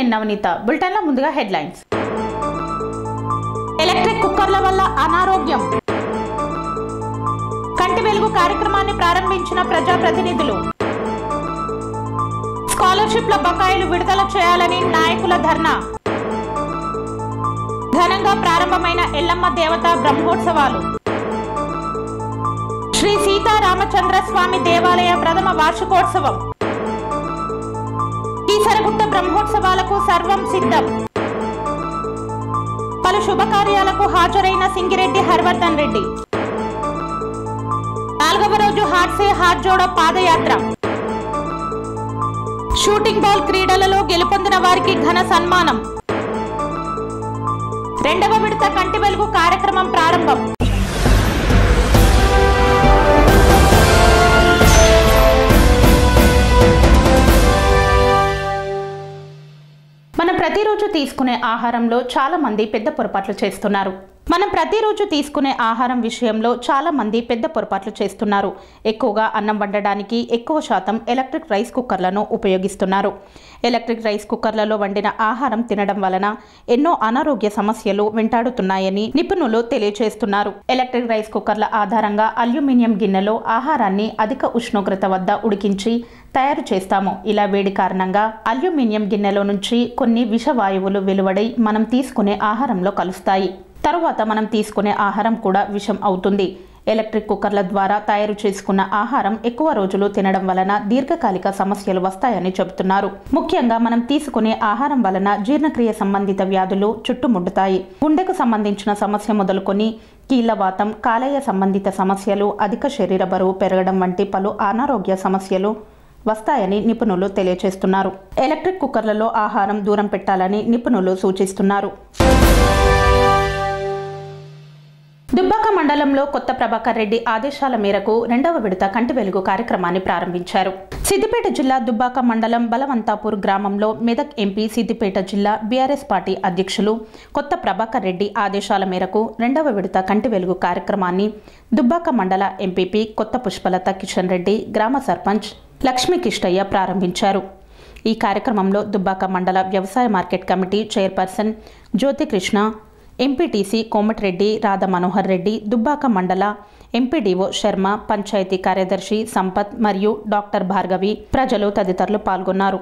నేను నవనీత. బులెటిన్లో ముందుగా హెడ్లైన్స్. ఎలక్ట్రిక్ కుక్కర్ల వల్ల అనారోగ్యం. కంటి వెలుగు కార్యక్రమాన్ని ప్రారంభించిన ప్రజాప్రతినిధులు. స్కాలర్షిప్ల బకాయిలు విడుదల చేయాలని నాయకుల ధర్నా. ఘనంగా ప్రారంభమైన ఎల్లమ్మ దేవత బ్రహ్మోత్సవాలు. శ్రీ సీతారామచంద్ర స్వామి దేవాలయ ప్రథమ వార్షికోత్సవం. కీసరగుట్ట బ్రహ్మోత్సవాలకు సర్వం సిద్ధం. పలు శుభకార్యాలకు హాజరైన సింగిరెడ్డి హర్వర్ధన్ రెడ్డి. నాలుగవ రోజు హాట్సే హాట్ జోడో పాదయాత్ర. షూటింగ్ బాల్ క్రీడలలో గెలుపొందిన వారికి ఘన సన్మానం. రెండవ విడత కంటి వెలుగు కార్యక్రమం ప్రారంభం. ప్రతిరోజు తీసుకునే ఆహారంలో చాలా మంది పెద్ద పొరపాట్లు చేస్తున్నారు. మనం ప్రతిరోజు తీసుకునే ఆహారం విషయంలో చాలా మంది పెద్ద పొరపాట్లు చేస్తున్నారు. ఎక్కువగా అన్నం వండడానికి ఎక్కువ శాతం ఎలక్ట్రిక్ రైస్ కుక్కర్లను ఉపయోగిస్తున్నారు. ఎలక్ట్రిక్ రైస్ కుక్కర్లలో వండిన ఆహారం తినడం వలన ఎన్నో అనారోగ్య సమస్యలు వెంటాడుతున్నాయని నిపుణులు తెలియజేస్తున్నారు ఎలక్ట్రిక్ రైస్ కుక్కర్ల ఆధారంగా అల్యూమినియం గిన్నెలో ఆహారాన్ని అధిక ఉష్ణోగ్రత వద్ద ఉడికించి తయారు చేస్తాము. ఇలా వేడి కారణంగా అల్యూమినియం గిన్నెలో నుంచి కొన్ని విషవాయువులు వెలువడై మనం తీసుకునే ఆహారంలో కలుస్తాయి. తరువాత మనం తీసుకునే ఆహారం కూడా విషం అవుతుంది. ఎలక్ట్రిక్ కుక్కర్ల ద్వారా తయారు చేసుకున్న ఆహారం ఎక్కువ రోజులు తినడం వలన దీర్ఘకాలిక సమస్యలు వస్తాయని చెబుతున్నారు. ముఖ్యంగా మనం తీసుకునే ఆహారం వలన జీర్ణక్రియ సంబంధిత వ్యాధులు చుట్టుముట్టుతాయి గుండెకు సంబంధించిన సమస్య మొదలుకొని కీళ్ళవాతం కాలేయ సంబంధిత సమస్యలు అధిక శరీర బరువు పెరగడం వంటి పలు అనారోగ్య సమస్యలు వస్తాయని నిపుణులు తెలియజేస్తున్నారు ఎలక్ట్రిక్ కుక్కర్లలో ఆహారం దూరం పెట్టాలని నిపుణులు సూచిస్తున్నారు. దుబ్బాక మండలంలో కొత్త ప్రభాకర్ రెడ్డి ఆదేశాల మేరకు రెండవ విడత కంటి వెలుగు కార్యక్రమాన్ని ప్రారంభించారు. సిద్దిపేట జిల్లా దుబ్బాక మండలం బలవంతాపూర్ గ్రామంలో మెదక్ ఎంపీ సిద్దిపేట జిల్లా బీఆర్ఎస్ పార్టీ అధ్యక్షులు కొత్త ప్రభాకర్ రెడ్డి ఆదేశాల మేరకు రెండవ విడత కంటి వెలుగు కార్యక్రమాన్ని దుబ్బాక మండల ఎంపీపీ కొత్త పుష్పలత కిషన్ రెడ్డి గ్రామ సర్పంచ్ లక్ష్మీకిష్టయ్య ప్రారంభించారు. ఈ కార్యక్రమంలో దుబ్బాక మండల వ్యవసాయ market committee chairperson Jyothikrishna MPTC Komatireddy Radha Manohar Reddy Dubbaka మండల ఎంపీడీఓ శర్మ పంచాయతీ కార్యదర్శి సంపత్ మరియు డాక్టర్ భార్గవి ప్రజలు తదితరులు పాల్గొన్నారు.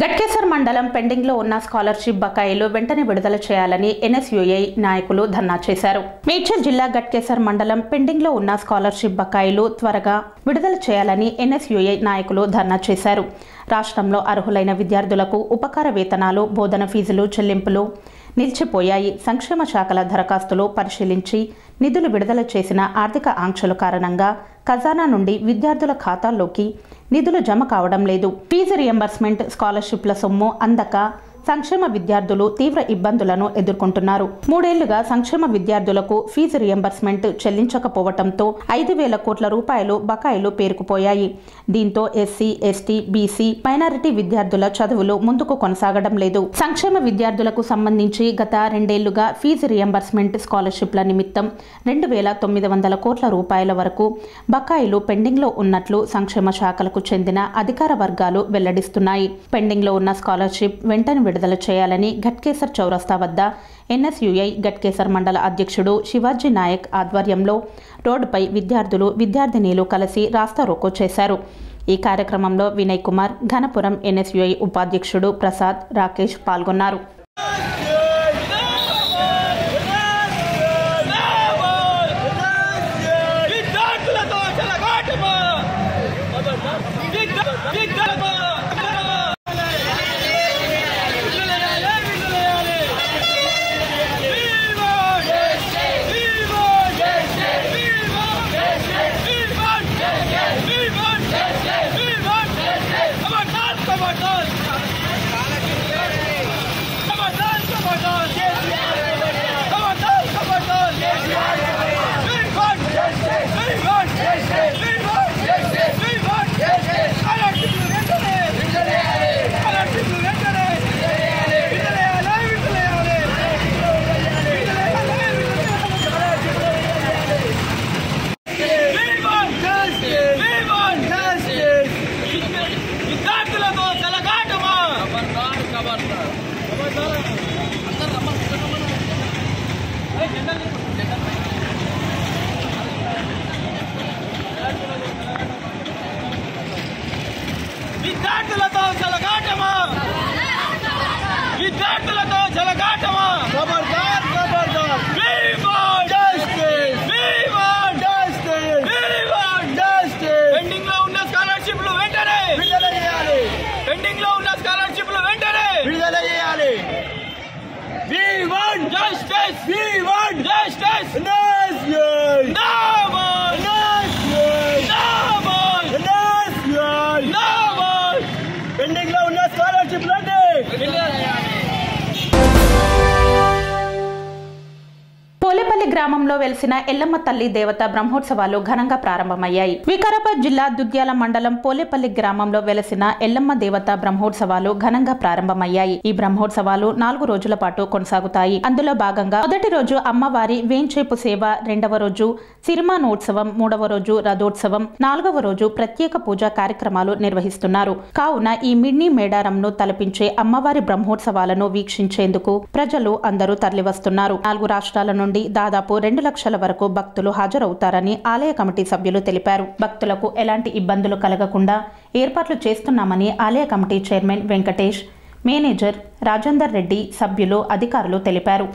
గట్కేసర్ మండలం పెండింగ్లో ఉన్న స్కాలర్షిప్ బకాయిలు వెంటనే విడుదల చేయాలని ఎన్ఎస్యుఐ నాయకులు ధర్నా చేశారు. మేడ్చల్ జిల్లా గట్కేసర్ మండలం పెండింగ్లో ఉన్న స్కాలర్షిప్ బకాయిలు త్వరగా విడుదల చేయాలని ఎన్ఎస్యుఐ నాయకులు ధర్నా చేశారు. రాష్ట్రంలో అర్హులైన విద్యార్థులకు ఉపకార వేతనాలు బోధన ఫీజులు చెల్లింపులు నిలిచిపోయాయి. సంక్షేమ శాఖల దరఖాస్తులు పరిశీలించి నిధులు విడుదల చేసిన ఆర్థిక ఆంక్షల కారణంగా ఖజానా నుండి విద్యార్థుల ఖాతాల్లోకి నిధులు జమ కావడం లేదు. ఫీజు రియంబర్స్మెంట్ స్కాలర్షిప్ల సొమ్ము అందక సంక్షేమ విద్యార్థులు తీవ్ర ఇబ్బందులను ఎదుర్కొంటున్నారు. మూడేళ్ళుగా సంక్షేమ విద్యార్థులకు ఫీజు రియంబర్స్మెంట్ చెల్లించకపోవడంతో ఐదు వేల కోట్ల రూపాయలు బకాయిలు పేరుకుపోయాయి. దీంతో ఎస్సీ ఎస్టీ బీసీ మైనారిటీ విద్యార్థుల చదువులు ముందుకు కొనసాగడం లేదు. సంక్షేమ విద్యార్థులకు సంబంధించి గత రెండేళ్ళుగా ఫీజు రియంబర్స్మెంట్ స్కాలర్షిప్ల నిమిత్తం రెండు వేల తొమ్మిది వందల కోట్ల రూపాయల వరకు బకాయిలు పెండింగ్లో ఉన్నట్లు సంక్షేమ శాఖలకు చెందిన అధికార వర్గాలు వెల్లడిస్తున్నాయి. పెండింగ్లో ఉన్న స్కాలర్షిప్ వెంటనే విడుదల చేయాలని ఘట్కేసర్ చౌరస్తా వద్ద ఎన్ఎస్యుఐ ఘట్కేసర్ మండల అధ్యక్షుడు శివాజీ నాయక్ ఆధ్వర్యంలో రోడ్డుపై విద్యార్థులు విద్యార్థినీలు కలిసి రాస్తారోకో చేశారు. ఈ కార్యక్రమంలో వినయ్ కుమార్ ఘనపురం ఎన్ఎస్యుఐ ఉపాధ్యక్షుడు ప్రసాద్ రాకేష్ పాల్గొన్నారు. Yes! No! గ్రామంలో వెలిసిన ఎల్లమ్మ తల్లి దేవత బ్రహ్మోత్సవాలు ఘనంగా ప్రారంభమయ్యాయి. వికారాబాద్ జిల్లా దుద్యాల మండలం పోలేపల్లి గ్రామంలో వెలిసిన ఎల్లమ్మ దేవత బ్రహ్మోత్సవాలు ఘనంగా ప్రారంభమయ్యాయి. ఈ బ్రహ్మోత్సవాలు నాలుగు రోజుల పాటు కొనసాగుతాయి. అందులో భాగంగా మొదటి రోజు అమ్మవారి వేంచేపు సేవ రెండవ రోజు సిరిమానోత్సవం మూడవ రోజు రథోత్సవం నాలుగవ రోజు ప్రత్యేక పూజా కార్యక్రమాలు నిర్వహిస్తున్నారు. కావున ఈ మిడ్నీ మేడారంను తలపించే అమ్మవారి బ్రహ్మోత్సవాలను వీక్షించేందుకు ప్రజలు అందరూ తరలివస్తున్నారు. నాలుగు రాష్ట్రాల నుండి దాదాపు రెండు లక్షల వరకు భక్తులు హాజరవుతారని ఆలయ కమిటీ సభ్యులు తెలిపారు. భక్తులకు ఎలాంటి ఇబ్బందులు కలగకుండా ఏర్పాట్లు చేస్తున్నామని ఆలయ committee chairman Venkatesh manager Rajender Reddy సభ్యులు అధికారులు తెలిపారు.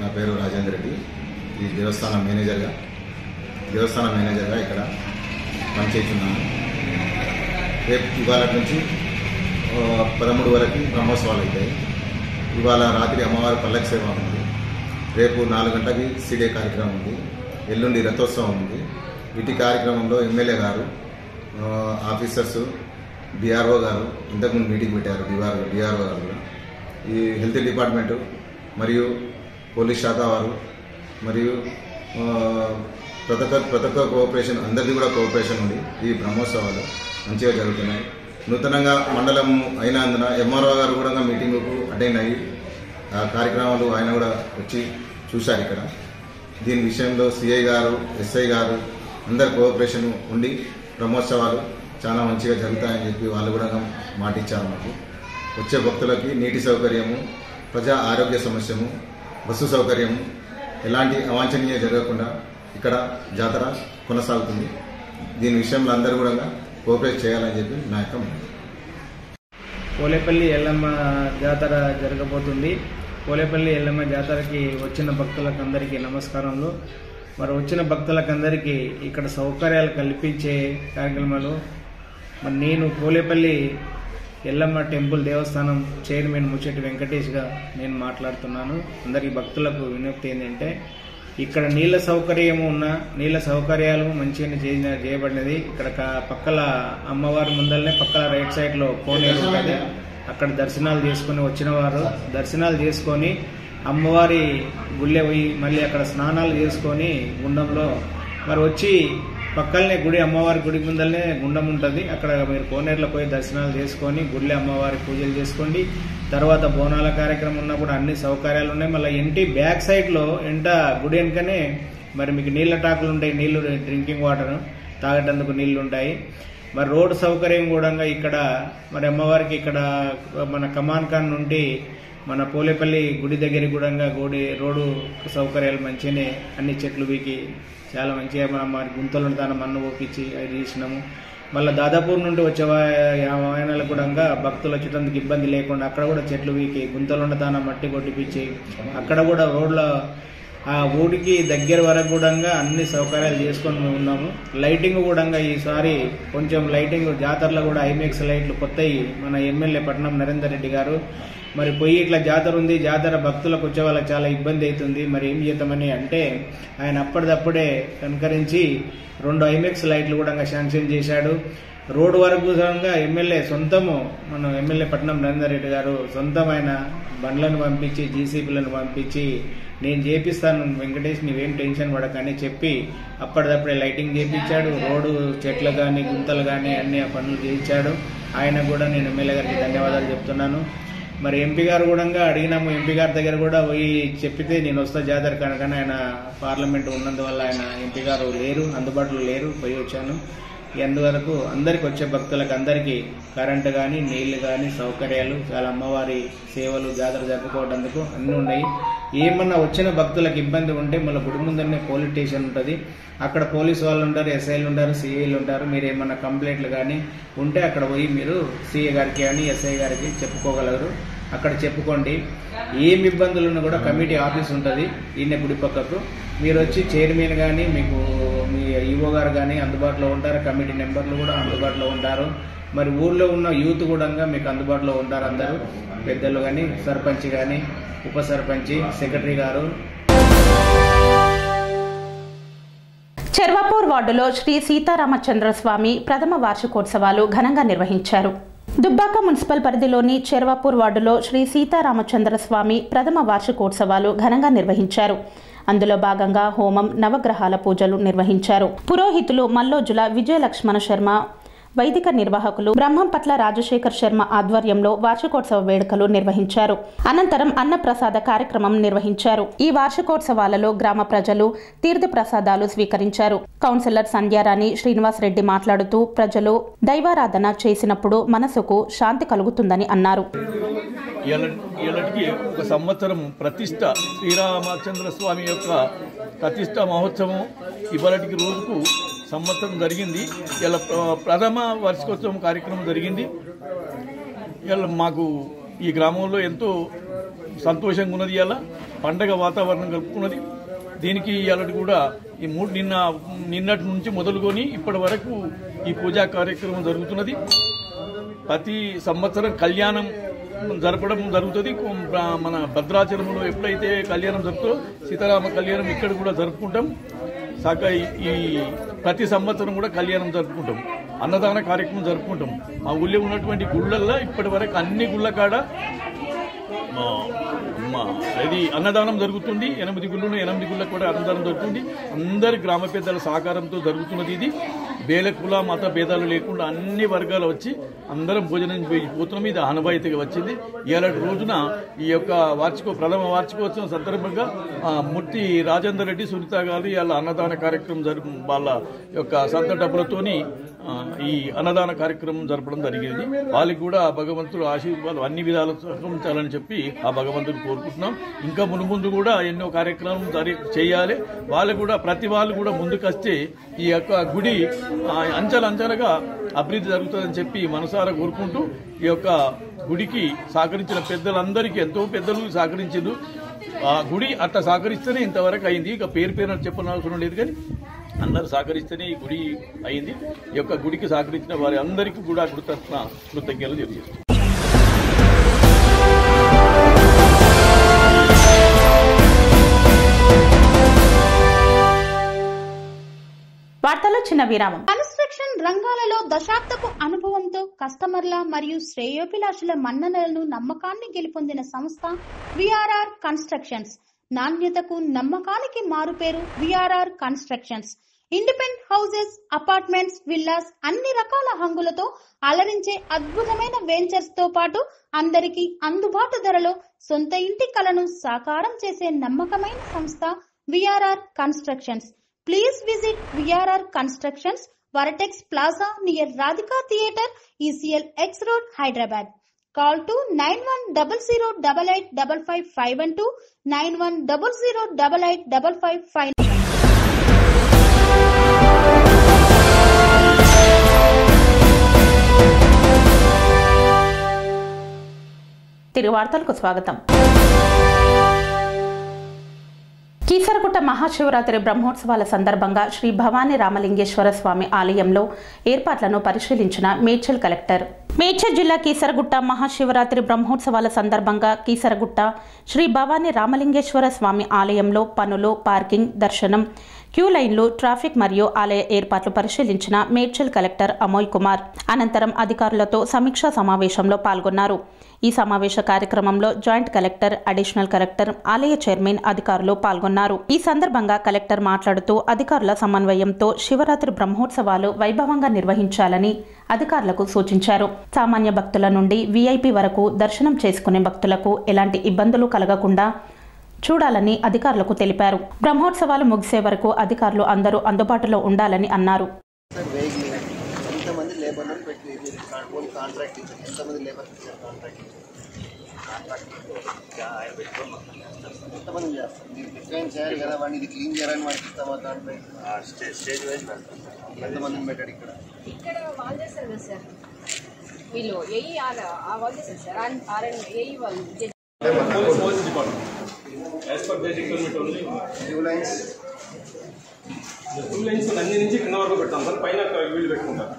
నా పేరు రాజేందర్ రెడ్డి. ఈ దేవస్థానం మేనేజర్గా దేవస్థాన మేనేజర్గా ఇక్కడ పనిచేస్తున్నాను. రేపు ఇవాళ నుంచి పదమూడు వరకు బ్రహ్మోత్సవాలు అవుతాయి. ఇవాళ రాత్రి అమ్మవారి పల్లకి సేవ ఉంది. రేపు నాలుగు గంటలకి సిడే కార్యక్రమం ఉంది. ఎల్లుండి రథోత్సవం ఉంది. వీటి కార్యక్రమంలో ఎమ్మెల్యే గారు ఆఫీసర్స్ డిఆర్ఓ గారు ఇంతకుముందు మీటింగ్ పెట్టారు డిఆర్ డిఆర్ఓ గారు కూడా. ఈ హెల్త్ డిపార్ట్మెంటు మరియు పోలీస్ శాఖ వారు మరియు ప్రతి ఒక్క ప్రతి ఒక్క కోఆపరేషన్ అందరిది కూడా కోఆపరేషన్ ఉంది. ఈ బ్రహ్మోత్సవాలు మంచిగా జరుగుతున్నాయి. నూతనంగా మండలం అయినందున ఎంఆర్ఓ గారు కూడా మీటింగ్కు అటెండ్ అయ్యి ఆ కార్యక్రమాలు ఆయన కూడా వచ్చి చూశారు ఇక్కడ. దీని విషయంలో సిఐ గారు ఎస్ఐ గారు అందరి కోఆపరేషన్ ఉండి బ్రహ్మోత్సవాలు చాలా మంచిగా జరుగుతాయని చెప్పి వాళ్ళు కూడా మాటిచ్చారు మాకు. వచ్చే భక్తులకి నీటి సౌకర్యము ప్రజా ఆరోగ్య సమస్యము బస్సు సౌకర్యము ఎలాంటి అవాంఛనీయ జరగకుండా ఇక్కడ జాతర కొనసాగుతుంది. దీని విషయంలో అందరూ కూడా కోఆపరేట్ చేయాలని చెప్పి నా యొక్క పోలేపల్లి ఎల్లమ్మ జాతర జరగబోతుంది. కోలేపల్లి ఎల్లమ్మ జాతరకి వచ్చిన భక్తులకు అందరికీ నమస్కారములు. మరి వచ్చిన భక్తులకు అందరికీ ఇక్కడ సౌకర్యాలు కల్పించే కార్యక్రమాలు. మరి నేను కోలేపల్లి ఎల్లమ్మ టెంపుల్ దేవస్థానం చైర్మన్ ముచ్చటి వెంకటేష్గా నేను మాట్లాడుతున్నాను. అందరికీ భక్తులకు విజ్ఞప్తి ఏంటంటే ఇక్కడ నీళ్ళ సౌకర్యము ఉన్న నీళ్ళ సౌకర్యాలు మంచిగా చేసిన చేయబడినది. ఇక్కడ పక్కల అమ్మవారి ముందరనే పక్కల రైట్ సైడ్లో కోనేరు ఉంటుంది. అక్కడ దర్శనాలు చేసుకుని వచ్చిన వారు దర్శనాలు చేసుకొని అమ్మవారి గుళ్ళె పోయి మళ్ళీ అక్కడ స్నానాలు చేసుకొని గుండంలో మరి వచ్చి పక్కలనే గుడి అమ్మవారి గుడి ముందరనే గుండం ఉంటుంది. అక్కడ మీరు కోనేరులో పోయి దర్శనాలు చేసుకొని గుళ్ళె అమ్మవారి పూజలు చేసుకోండి. తర్వాత బోనాల కార్యక్రమం ఉన్నప్పుడు అన్ని సౌకర్యాలు ఉన్నాయి. మళ్ళీ ఇంటి బ్యాక్ సైడ్లో ఎంట గుడి వెనుకనే మరి మీకు నీళ్ళ టాకులు ఉంటాయి. నీళ్ళు డ్రింకింగ్ వాటర్ తాగేటందుకు నీళ్ళు ఉంటాయి. మరి రోడ్డు సౌకర్యం కూడా ఇక్కడ మరి అమ్మవారికి ఇక్కడ మన కమాన్ ఖాన్ నుండి మన పోలేపల్లి గుడి దగ్గర కూడా గోడి రోడ్డు సౌకర్యాలు మంచిగానే అన్ని చెట్లు వీకి చాలా మంచిగా మనం మరి గుంతలను దాని మన్ను ఒప్పించి అది చేసినాము. మళ్ళీ దాదాపూర్ నుండి వచ్చే వా- కూడా భక్తులు వచ్చేటందుకు ఇబ్బంది లేకుండా అక్కడ కూడా చెట్లు వీకి గుంతలు తాన మట్టి కొట్టిపించి అక్కడ కూడా రోడ్ల ఆ ఊరికి దగ్గర వరకు కూడా అన్ని సౌకర్యాలు చేసుకొని ఉన్నాము. లైటింగ్ కూడా ఈసారి కొంచెం లైటింగ్ జాతరలో కూడా ఐమెక్స్ లైట్లు కొత్తవి మన ఎమ్మెల్యే పట్నం నరేందర్ రెడ్డి గారు. మరి పోయి ఇట్లా జాతర ఉంది. జాతర భక్తులకు వచ్చే వాళ్ళకి చాలా ఇబ్బంది అవుతుంది. మరి ఏం చేద్దామని అంటే ఆయన అప్పటిదప్పుడే కనుకరించి రెండు ఐమెక్స్ లైట్లు కూడా శాంక్షన్ చేశాడు. రోడ్డు వరకు ఎమ్మెల్యే సొంతము మన ఎమ్మెల్యే పట్నం నరేందర్ రెడ్డి గారు సొంతమైన బండ్లను పంపించి జీసీబీలను పంపించి నేను చేపిస్తాను వెంకటేష్ నువ్వేం టెన్షన్ పడకని చెప్పి అప్పటిదప్పుడే లైటింగ్ చేపించాడు. రోడ్డు చెట్లు కానీ గుంతలు కానీ అన్ని ఆ పనులు చేయించాడు. ఆయన కూడా నేను ఎమ్మెల్యే గారికి ధన్యవాదాలు చెప్తున్నాను. మరి ఎంపీ గారు కూడా అడిగినాము. ఎంపీ గారి దగ్గర కూడా పోయి చెప్పితే నేను వస్తా జాతర కనుక ఆయన పార్లమెంట్ ఉన్నందువల్ల ఆయన ఎంపీ గారు లేరు అందుబాటులో లేరు పోయి వచ్చాను. ఎందువరకు అందరికి వచ్చే భక్తులకు అందరికీ కరెంటు కానీ నీళ్ళు కానీ సౌకర్యాలు చాలా అమ్మవారి సేవలు జాతర జరుపుకోవడానికి అన్నీ ఉన్నాయి. ఏమన్నా వచ్చిన భక్తులకు ఇబ్బంది ఉంటే మళ్ళీ గుడి ముందరనే పోలీస్ స్టేషన్ ఉంటుంది. అక్కడ పోలీసు వాళ్ళు ఉంటారు ఎస్ఐలు ఉంటారు సిఐలు ఉంటారు. మీరు ఏమన్నా కంప్లైంట్లు కానీ ఉంటే అక్కడ పోయి మీరు సిఐ గారికి కానీ ఎస్ఐ గారికి చెప్పుకోగలరు. అక్కడ చెప్పుకోండి. ఏం ఇబ్బందులు ఉన్నా కూడా కమిటీ ఆఫీస్ ఉంటుంది ఈయన గుడి పక్కకు. మీరు వచ్చి చైర్మన్ కానీ మీకు ఈఓ గారు కానీ అందుబాటులో ఉంటారు కమిటీ మెంబర్లు కూడా అందుబాటులో ఉంటారు. మరి ఊర్లో ఉన్న యూత్ కూడా మీకు అందుబాటులో ఉంటారు అందరూ. పెద్దలు కానీ సర్పంచ్ కానీ ఉప సర్పంచ్ సెక్రటరీ గారు. చెర్వాపూర్ వార్డులో శ్రీ సీతారామచంద్ర స్వామి ప్రథమ వార్షికోత్సవాలు ఘనంగా నిర్వహించారు. దుబ్బాక మున్సిపల్ పరిధిలోని చెర్వాపూర్ వార్డులో శ్రీ సీతారామచంద్రస్వామి ప్రథమ వార్షికోత్సవాలు ఘనంగా నిర్వహించారు. అందులో భాగంగా హోమం నవగ్రహాల పూజలు నిర్వహించారు. పురోహితులు మల్లోజుల విజయలక్ష్మణ శర్మ వైదిక నిర్వాహకులు బ్రహ్మంపట్ల రాజశేఖర్ శర్మ ఆధ్వర్యంలో వార్షికోత్సవ వేడుకలు నిర్వహించారు. అనంతరం అన్నప్రసాద కార్యక్రమం నిర్వహించారు. ఈ వార్షికోత్సవాలలో గ్రామ ప్రజలు తీర్థ ప్రసాదాలు స్వీకరించారు. కౌన్సిలర్ సంధ్యారాణి శ్రీనివాస్ రెడ్డి మాట్లాడుతూ ప్రజలు దైవారాధన చేసినప్పుడు మనసుకు శాంతి కలుగుతుందని అన్నారు. ఒక సంవత్సరం ప్రతిష్ట శ్రీరామచంద్ర స్వామి యొక్క ప్రతిష్ట మహోత్సవం ఇవాళకి రోజుకు సంవత్సరం జరిగింది. ఇలా ప్ర- ప్రథమ వార్షికోత్సవం కార్యక్రమం జరిగింది. ఇలా మాకు ఈ గ్రామంలో ఎంతో సంతోషంగా ఉన్నది ఇలా పండగ వాతావరణం కలుపుకున్నది. దీనికి ఇలాంటి కూడా ఈ మూడు నిన్న నిన్నటి నుంచి మొదలుకొని ఇప్పటి వరకు ఈ పూజా కార్యక్రమం జరుగుతున్నది. ప్రతి సంవత్సరం కళ్యాణం జరపడం జరుగుతుంది. మన భద్రాచలంలో ఎప్పుడైతే కళ్యాణం జరుగుతుందో సీతారామ కళ్యాణం ఇక్కడ కూడా జరుపుకుంటాం. సక ఈ- ప్రతి సంవత్సరం కూడా కళ్యాణం జరుపుకుంటాం. అన్నదాన కార్యక్రమం జరుపుకుంటాం. మా ఊళ్ళో ఉన్నటువంటి గుళ్ళల్లో ఇప్పటి వరకు అన్ని గుళ్ళ కాడ మా ఇది అన్నదానం జరుగుతుంది. ఎనిమిది గుళ్ళు ఎనిమిది గుళ్ళకు కూడా అన్నదానం జరుగుతుంది. అందరి గ్రామ పెద్దల సహకారంతో జరుగుతున్నది ఇది. బేల కుల మత భేదాలు లేకుండా అన్ని వర్గాలు వచ్చి అందరం భోజనం పోయి పోతున్నాం. ఇది ఆనవాయితీగా వచ్చింది. ఇలాంటి రోజున ఈ యొక్క వార్షికో ప్రథమ వార్షికోత్సవం సందర్భంగా ఆ, మూర్తి రాజేందర్ రెడ్డి సునీత గారి వాళ్ళ అన్నదాన కార్యక్రమం జరుపు వాళ్ళ యొక్క సొంత డబ్బులతోని ఈ అన్నదాన కార్యక్రమం జరపడం జరిగింది. వాళ్ళకి కూడా ఆ భగవంతుడు ఆశీర్వాదాలు అన్ని విధాలు సహకరించాలని చెప్పి ఆ భగవంతుడు కోరుకుంటున్నాం. ఇంకా మును ముందు కూడా ఎన్నో కార్యక్రమం జరి చేయాలి. వాళ్ళు కూడా ప్రతి వాళ్ళు కూడా ముందుకొస్తే ఈ యొక్క గుడి అంచెలంచెలుగా అభివృద్ధి జరుగుతుందని చెప్పి మనసారా కోరుకుంటూ ఈ యొక్క గుడికి సహకరించిన పెద్దలందరికీ ఎంతో పెద్దలు సహకరించారు ఆ గుడి అట్లా సహకరిస్తేనే ఇంతవరకు అయింది. ఇక పేరు పేరు చెప్పనవసరం లేదు కానీ అందరూ సహకరిస్తేనే ఈ గుడి అయింది. ఈ యొక్క గుడికి సహకరించిన వారి అందరికీ కూడా కృతజ్ఞ కృతజ్ఞతలు తెలియజేస్తున్నాం. వార్తల్లో చిన్న విరామం. కన్స్ట్రక్షన్ రంగాలలో దశాబ్దపు అనుభవంతో కస్టమర్ల మరియు శ్రేయోభిలాషుల మన్ననలను నమ్మకాన్ని గెలుపొందిన సంస్థ విఆర్ఆర్ కన్స్ట్రక్షన్స్. నాణ్యతకు నమ్మకానికి మారుపేరు VRR constructions. Independent houses apartments villas అన్ని రకాల హంగులతో అలరించే అద్భుతమైన వెంచర్స్తో పాటు అందరికీ అందుబాటు ధరలో సొంత ఇంటి కలను సాకారం చేసే నమ్మకమైన సంస్థ VRR constructions. Please visit VRR constructions vertex plaza near Radhika theatre ECIL X road Hyderabad call two nine one double zero double eight double five five one two nine one double zero double eight double five five Telugu వార్తలకు స్వాగతం. కీసరగుట్ట మహాశివరాత్రి బ్రహ్మోత్సవాల సందర్భంగా శ్రీ భవానీ రామలింగేశ్వర స్వామి ఆలయంలో ఏర్పాట్లను పరిశీలించిన Medchal collector. Medchal జిల్లా కీసరగుట్ట మహాశివరాత్రి బ్రహ్మోత్సవాల సందర్భంగా కీసరగుట్ట శ్రీ భవానీ రామలింగేశ్వర స్వామి ఆలయంలో పనులు పార్కింగ్ దర్శనం క్యూ లైన్లు ట్రాఫిక్ మరియు ఆలయ ఏర్పాట్లు పరిశీలించిన మేడ్చల్ కలెక్టర్ అమోయ్ కుమార్. అనంతరం అధికారులతో సమీక్షా సమావేశంలో పాల్గొన్నారు. ఈ సమావేశ కార్యక్రమంలో జాయింట్ కలెక్టర్ అడిషనల్ కలెక్టర్ ఆలయ చైర్మన్ అధికారులు పాల్గొన్నారు. ఈ సందర్భంగా కలెక్టర్ మాట్లాడుతూ అధికారుల సమన్వయంతో శివరాత్రి బ్రహ్మోత్సవాలు వైభవంగా నిర్వహించాలని అధికారులకు సూచించారు. సామాన్య భక్తుల నుండి వీఐపీ వరకు దర్శనం చేసుకునే భక్తులకు ఎలాంటి ఇబ్బందులు కలగకుండా చూడాలని అధికారులకు తెలిపారు. బ్రహ్మోత్సవాలు ముగిసే వరకు అధికారులు అందరూ అందుబాటులో ఉండాలని అన్నారు. వెహికల్ ఎంతమంది లేబర్ పెట్టి ఓన్ కాంట్రాక్ట్ ఇచ్చారు. ఎంతమంది లేబర్ ఇచ్చారు కాంట్రాక్ట్ ఎంతమంది చేస్తారు? మీరు డిఫైన్ చేయాలి కదా వాడిని ఇది క్లీన్ చేయాలని వాడికి ఇస్తామా కాంట్రాక్ట్ స్టేజ్ వైజ్ ఎంతమందిని పెట్టాడు ఇక్కడ? ఇక్కడ వాళ్ళు సార్. వీళ్ళు చేస్తారు సార్. ఆర్ఎన్ ఏఈ వాళ్ళు. చేస్తారు. As per the requirement only queue lines two lines అన్ని నుంచి కింద వరకు పెడతాం సార్. పైన వీళ్ళు పెట్టుకుంటారు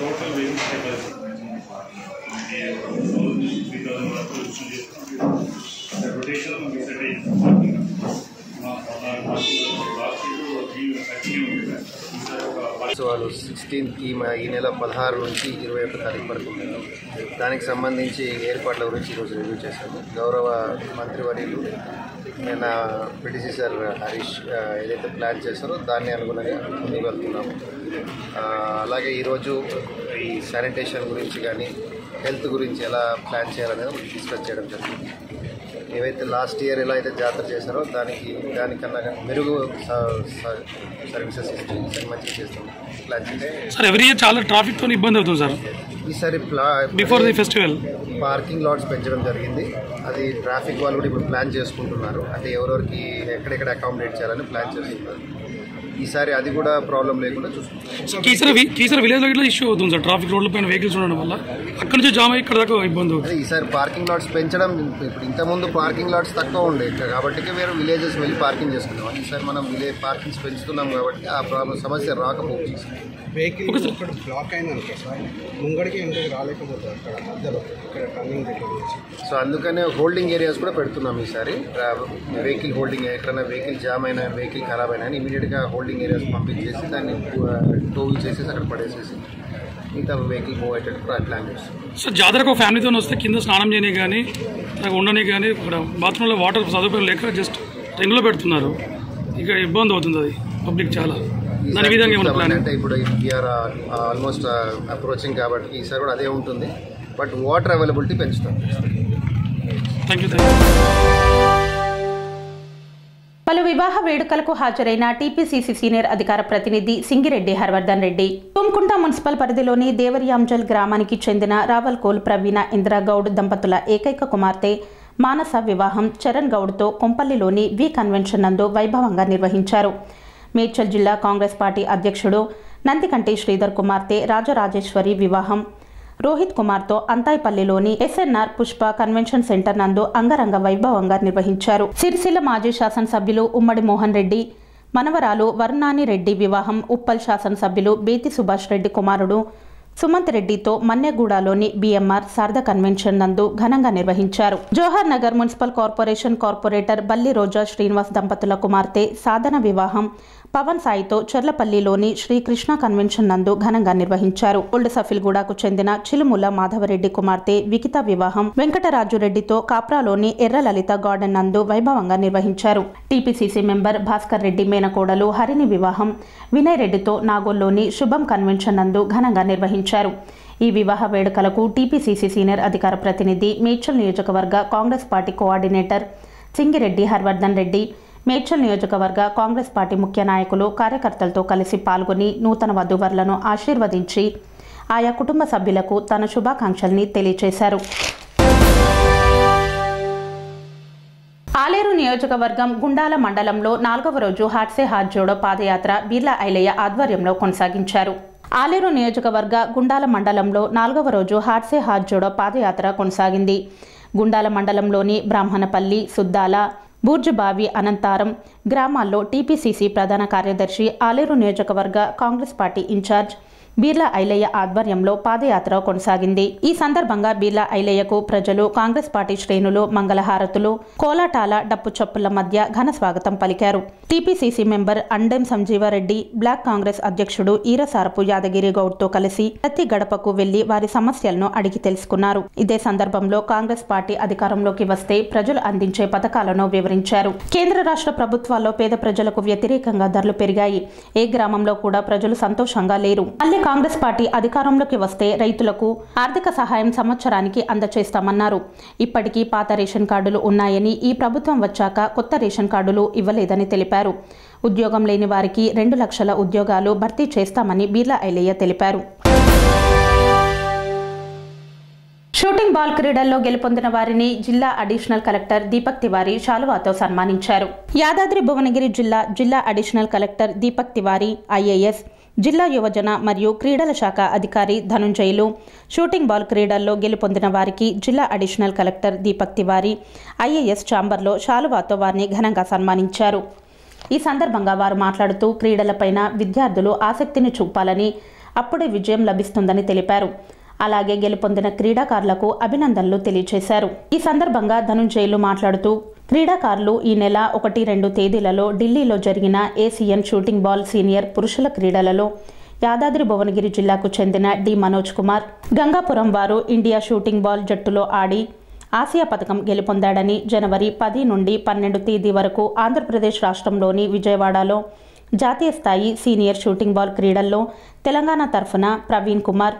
టోటల్ రొటేషన్ ఉత్సవాలు సిక్స్టీన్త్ ఈ ఈ నెల పదహారు నుంచి ఇరవై ఒకటి తారీఖు వరకు దానికి సంబంధించి ఏర్పాట్ల గురించి ఈరోజు రివ్యూ చేశాము. గౌరవ మంత్రివర్యులు నిన్న పిటిసిసర్ హరీష్ ఏదైతే ప్లాన్ చేశారో దాన్ని అనుగుణంగా ముందుకు వెళ్తున్నాము. అలాగే ఈరోజు ఈ శానిటేషన్ గురించి కానీ హెల్త్ గురించి ఎలా ప్లాన్ చేయాలనేది డిస్కస్ చేయడం జరిగింది. ఏవైతే లాస్ట్ ఇయర్ ఎలా అయితే జాతర చేశారో దానికి దానికన్నా మెరుగు సర్వీసెస్ ఇస్తూ ఈసారి మంచిగా చేస్తాం. ప్లాన్ సార్ ఎవ్రీ ఇయర్ చాలా ట్రాఫిక్తో ఇబ్బంది అవుతుంది సార్. ఈసారి before the festival parking lots పెంచడం జరిగింది. అది ట్రాఫిక్ వాళ్ళు కూడా ఇప్పుడు ప్లాన్ చేసుకుంటున్నారు. అంటే ఎవరెవరికి ఎక్కడెక్కడ అకామిడేట్ చేయాలని ప్లాన్ చేస్తున్నారు. ఈసారి అది కూడా ప్రాబ్లం లేకుండా చూసుకుంటాం. కీసర కీసర విలేజ్లో ఇట్లా ఇష్యూ అవుతుంది సార్? ట్రాఫిక్ రోడ్ల పైన వెహికల్స్ ఉండడం వల్ల? అక్కడ నుంచి జామ్ అయ్యి ఇక్కడ దాకా ఇబ్బంది అవుతుంది. అదే ఈసారి పార్కింగ్ లాట్స్ పెంచడం ఇప్పుడు ఇంతకుముందు పార్కింగ్ లాట్స్ తక్కువ ఉండే. ఇక్కడ కాబట్టి వేరే విలేజెస్ వెళ్ళి పార్కింగ్ చేసుకున్నాం ఈసారి మనం విలేజ్ పార్కింగ్స్ పెంచుతున్నాం కాబట్టి ఆ ప్రాబ్లం సమస్య రాకపోవచ్చు. వెహికల్ ఇక్కడ బ్లాక్ అయింది అనుకో సార్. ముంగడికి వెనకకి రాలేకపోతుంది అక్కడ మధ్యలో ఇక్కడ టర్నింగ్ దగ్గర నుంచి. సో అందుకనే హోల్డింగ్ ఏరియాస్ కూడా పెడుతున్నాం ఈసారి. వెహికల్ హోల్డింగ్ ఎక్కడైనా వెహికల్ జామ్ అయినా వెహికల్ ఖరాబ్ అయినా ఇమీడియట్గా హోల్డింగ్ ఏరియాస్ పంపించేసి దాన్ని టోల్ చేసేసి అక్కడ పడేసేసి మిగతా వెహికల్ మూవ్ అయ్యేటట్టు ప్లాన్ చేస్తాం. సో జాతరకు ఒక ఫ్యామిలీతో వస్తే కింద స్నానం చేయని కానీ ఉండని కానీ ఇక్కడ బాత్రూంలో వాటర్ సదుపాయం లేక జస్ట్ టెంగ్లో పెడుతున్నారు. ఇక ఇబ్బంది అవుతుంది అది పబ్లిక్ చాలా. దాని విధంగా ఏమైనా ప్లాన్ అంటే ఇప్పుడు వీఆర్ ఆల్మోస్ట్ అప్రోచింగ్ కాబట్టి ఈసారి కూడా అదే ఉంటుంది. బట్ వాటర్ అవైలబిలిటీ పెంచుతాం. థ్యాంక్ యూ థ్యాంక్ యూ పలు వివాహ వేడుకలకు హాజరైన టీపీసీసీ సీనియర్ అధికార ప్రతినిధి సింగిరెడ్డి హర్వర్ధన్ రెడ్డి. తుమ్కుంట మున్సిపల్ పరిధిలోని దేవరియాంజల్ గ్రామానికి చెందిన రావల్కోల్ ప్రవీణ ఇందిరాగౌడ్ దంపతుల ఏకైక కుమార్తె మానస వివాహం చరణ్ గౌడ్తో కొంపల్లిలోని వి కన్వెన్షన్ నందు వైభవంగా నిర్వహించారు. మేడ్చల్ జిల్లా కాంగ్రెస్ పార్టీ అధ్యక్షుడు నందికంటి శ్రీధర్ కుమార్తె రాజరాజేశ్వరి వివాహం రోహిత్ కుమార్తో అంతాయిపల్లిలోని ఎస్ఎన్ఆర్ పుష్ప కన్వెన్షన్ సెంటర్ నందు అంగరంగ వైభవంగా నిర్వహించారు. సిరిసిల్ల మాజీ శాసనసభ్యులు ఉమ్మడి మోహన్ రెడ్డి మనవరాలు వరుణాని రెడ్డి వివాహం ఉప్పల్ శాసనసభ్యులు బేతి సుభాష్ రెడ్డి కుమారుడు సుమంత్ రెడ్డితో మన్నెగూడలోని బీఎంఆర్ శారద కన్వెన్షన్ నందు ఘనంగా నిర్వహించారు. Jawahar Nagar municipal corporation corporator Balli Roja Srinivas దంపతుల కుమార్తె సాధన వివాహం పవన్ సాయితో చెర్లపల్లిలోని శ్రీకృష్ణ కన్వెన్షన్ నందు ఘనంగా నిర్వహించారు. ఓల్డ్ సఫిల్గూడకు చెందిన చిలుముల మాధవరెడ్డి కుమార్తె వికిత వివాహం వెంకటరాజు రెడ్డితో కాప్రాలోని ఎర్రలలిత గార్డెన్ నందు వైభవంగా నిర్వహించారు. టీపీసీసీ మెంబర్ భాస్కర్ రెడ్డి మేనకోడలు హరిని వివాహం వినయ్ రెడ్డితో నాగోల్లోని శుభం కన్వెన్షన్ నందు ఘనంగా నిర్వహించారు. ఈ వివాహ వేడుకలకు టీపీసీసీ సీనియర్ అధికార ప్రతినిధి మేడ్చల్ నియోజకవర్గ కాంగ్రెస్ పార్టీ కోఆర్డినేటర్ సింగిరెడ్డి హర్వర్ధన్ రెడ్డి మేడ్చల్ నియోజకవర్గ కాంగ్రెస్ పార్టీ ముఖ్య నాయకులు కార్యకర్తలతో కలిసి పాల్గొని నూతన వధువర్లను ఆశీర్వదించి ఆయా కుటుంబ సభ్యులకు తన శుభాకాంక్షల్ని తెలియజేశారు ఆలేరు నియోజకవర్గం గుండాల మండలంలో నాలుగవ రోజు హాట్సే హాట్ జోడో పాదయాత్ర బిర్లా ఐలయ్య ఆధ్వర్యంలో కొనసాగించారు. ఆలేరు నియోజకవర్గ గుండాల మండలంలో నాలుగవ రోజు హాట్సే హాట్ జోడో పాదయాత్ర కొనసాగింది. గుండాల మండలంలోని బ్రాహ్మణపల్లి సుద్దాల బూర్జుబావి అనంతారం గ్రామాల్లో టీపీసీసీ ప్రధాన కార్యదర్శి ఆలేరు నియోజకవర్గ కాంగ్రెస్ పార్టీ ఇన్ఛార్జ్ బీర్లా ఐలయ్య ఆధ్వర్యంలో పాదయాత్ర కొనసాగింది. ఈ సందర్భంగా బీర్లా ఐలయ్యకు ప్రజలు కాంగ్రెస్ పార్టీ శ్రేణులు మంగళహారతులు కోలాటాల డప్పు చప్పుల మధ్య ఘన స్వాగతం పలికారు. TPCC member Andem Sanjeevareddy block Congress అధ్యక్షుడు ఈరసారపు యాదగిరి గౌడ్తో కలిసి ప్రతి గడపకు వెళ్ళి వారి సమస్యలను అడిగి తెలుసుకున్నారు. ఇదే సందర్భంలో కాంగ్రెస్ పార్టీ అధికారంలోకి వస్తే ప్రజలు అందించే పథకాలను వివరించారు. కేంద్ర రాష్ట్ర ప్రభుత్వాల్లో పేద ప్రజలకు వ్యతిరేకంగా ధరలు పెరిగాయి. ఏ గ్రామంలో కూడా ప్రజలు సంతోషంగా లేరు. మళ్ళీ కాంగ్రెస్ పార్టీ అధికారంలోకి వస్తే రైతులకు ఆర్థిక సహాయం సంవత్సరానికి అందచేస్తామన్నారు. ఇప్పటికీ పాత రేషన్ కార్డులు ఉన్నాయని ఈ ప్రభుత్వం వచ్చాక కొత్త రేషన్ కార్డులు ఇవ్వలేదని తెలిపారు. ఉద్యోగం లేని వారికి రెండు లక్షల ఉద్యోగాలు భర్తీ చేస్తామని బీర్లా ఐలయ్య తెలిపారు. షూటింగ్ బాల్ క్రీడల్లో గెలుపొందిన వారిని జిల్లా అడిషనల్ కలెక్టర్ దీపక్ తివారీ శాలువాతో సన్మానించారు. యాదాద్రి భువనగిరి జిల్లా జిల్లా additional collector Deepak Tiwari IAS జిల్లా యువజన మరియు క్రీడల శాఖ అధికారి ధనుంజయులు. షూటింగ్ బాల్ క్రీడల్లో గెలుపొందిన వారికి జిల్లా additional collector Deepak Tiwari IAS ఛాంబర్లో శాలువాతో వారిని ఘనంగా సన్మానించారు. ఈ సందర్భంగా వారు మాట్లాడుతూ క్రీడలపైన విద్యార్థులు ఆసక్తిని చూపాలని అప్పుడే విజయం లభిస్తుందని తెలిపారు. అలాగే గెలుపొందిన క్రీడాకారులకు అభినందనలు తెలియజేశారు ఈ సందర్భంగా ధనుంజయులు మాట్లాడుతూ క్రీడాకారులు ఈ నెల ఒకటి రెండు తేదీలలో ఢిల్లీలో జరిగిన ఏసీఎన్ షూటింగ్ బాల్ సీనియర్ పురుషుల క్రీడలలో యాదాద్రి భువనగిరి జిల్లాకు చెందిన డి మనోజ్ కుమార్ గంగాపురం వారు ఇండియా షూటింగ్ బాల్ జట్టులో ఆడి ఆసియా పథకం గెలుపొందాడని జనవరి పది నుండి పన్నెండు తేదీ వరకు ఆంధ్రప్రదేశ్ రాష్ట్రంలోని విజయవాడలో జాతీయ స్థాయి సీనియర్ షూటింగ్ బాల్ క్రీడల్లో తెలంగాణ తరఫున ప్రవీణ్ కుమార్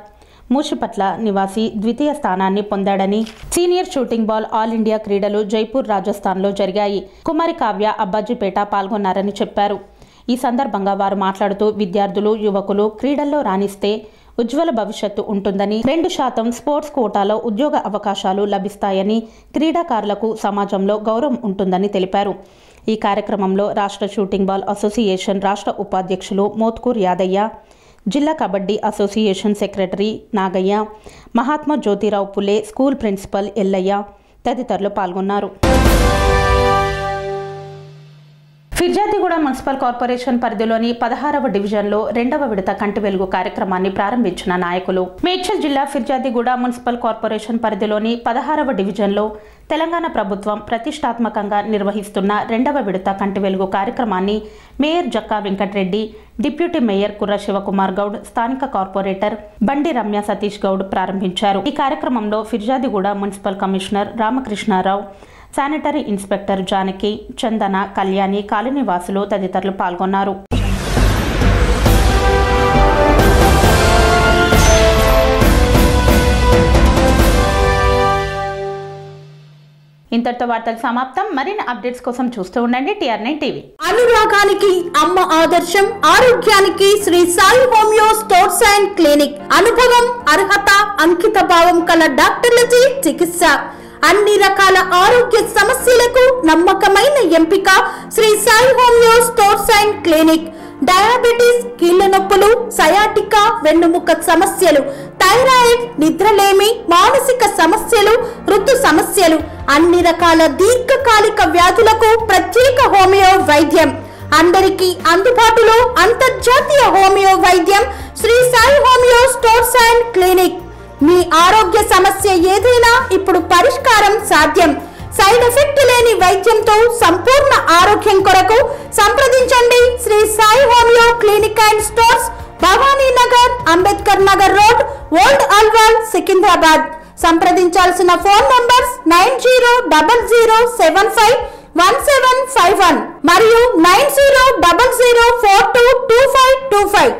మూషిపట్ల నివాసి ద్వితీయ స్థానాన్ని పొందాడని senior shooting ball all India క్రీడలు జైపూర్ రాజస్థాన్లో జరిగాయి. కుమారి కావ్య అబ్బాజీపేట పాల్గొన్నారని చెప్పారు. ఈ సందర్భంగా వారు మాట్లాడుతూ విద్యార్థులు యువకులు క్రీడల్లో రాణిస్తే ఉజ్వల భవిష్యత్తు ఉంటుందని రెండు శాతం స్పోర్ట్స్ కోటాలో ఉద్యోగ అవకాశాలు లభిస్తాయని క్రీడాకారులకు సమాజంలో గౌరవం ఉంటుందని తెలిపారు. ఈ కార్యక్రమంలో రాష్ట్ర షూటింగ్ బాల్ అసోసియేషన్ రాష్ట్ర ఉపాధ్యక్షులు మోత్కూర్ యాదయ్య జిల్లా kabaddi association secretary Nagaiah Mahatma Jyotirao Phule school principal Ellaiah తదితరులు పాల్గొన్నారు. ఫిర్జాదిగూడ మున్సిపల్ కార్పొరేషన్ పరిధిలోని పదహారవ డివిజన్లో రెండవ విడత కంటి వెలుగు కార్యక్రమాన్ని ప్రారంభించిన నాయకులు. మేడ్చల్ జిల్లా ఫిర్జాదిగూడ మున్సిపల్ కార్పొరేషన్ పరిధిలోని పదహారవ డివిజన్లో తెలంగాణ ప్రభుత్వం ప్రతిష్టాత్మకంగా నిర్వహిస్తున్న రెండవ విడత కంటి వెలుగు కార్యక్రమాన్ని mayor Jakka Venkatreddy deputy mayor Kurra Shivakumar Goud స్థానిక కార్పొరేటర్ బండి రమ్య సతీష్ గౌడ్ ప్రారంభించారు. ఈ కార్యక్రమంలో Firzadiguda municipal commissioner Ramakrishnarao sanitary inspector Janaki Chandana Kalyani కాలనీవాసులు తదితరులు పాల్గొన్నారు. ఇంతటితో వార్తలు సమాప్తం. మరిన్ని అప్డేట్స్ కోసం చూస్తూ ఉండండి టిఆర్ నైన్ టీవీ. అనురాగానికి అమ్మ ఆదర్శం ఆరోగ్యానికి Shri Sai homeo stores and clinic. అనుభవం అర్హత అంకిత భావం కల డాక్టర్లచే చికిత్స. అన్ని రకాల ఆరోగ్య సమస్యలకు నమ్మకమైన ఎంపిక Shri Sai homeo stores and clinic. Diabetes కీళ్ళ నొప్పులు సయాటికా వెన్నుముక సమస్యలు థైరాయిడ్ నిద్రలేమి మానసిక సమస్యలు ఋతు సమస్యలు అన్ని రకాల దీర్ఘకాలిక వ్యాధులకు ప్రత్యేక హోమియో వైద్యం. అందరికీ అందుబాటులో అంతర్జాతీయ హోమియో వైద్యం Shri Sai homeo stores and clinic. మీ ఆరోగ్య సమస్య ఏదైనా ఇప్పుడు పరిష్కారం సాధ్యం. సైడ్ ఎఫెక్ట్ లేని వైద్యంతో సంపూర్ణ ఆరోగ్యం కొరకు సంప్రదించండి Shri Sai homeo clinic and stores Bhavani Nagar Ambedkar Nagar road old Alwal Secunderabad. సంప్రదించాల్సిన phone numbers nine zero double zero seven five one seven five one మరియు nine zero double zero four two two five two five.